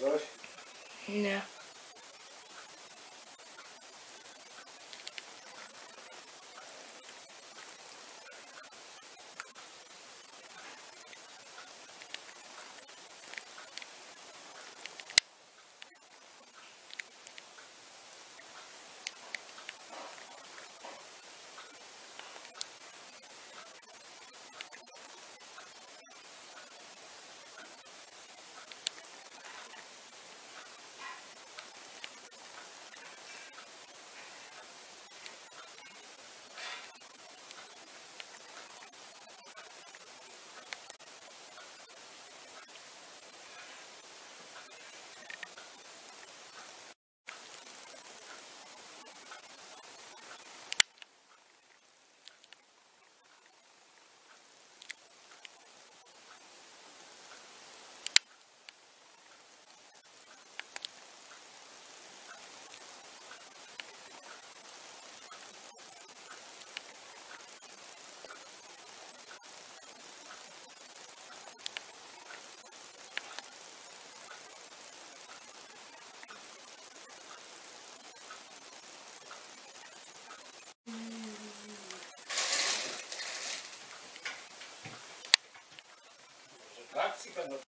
coś. Nie. Akcji będą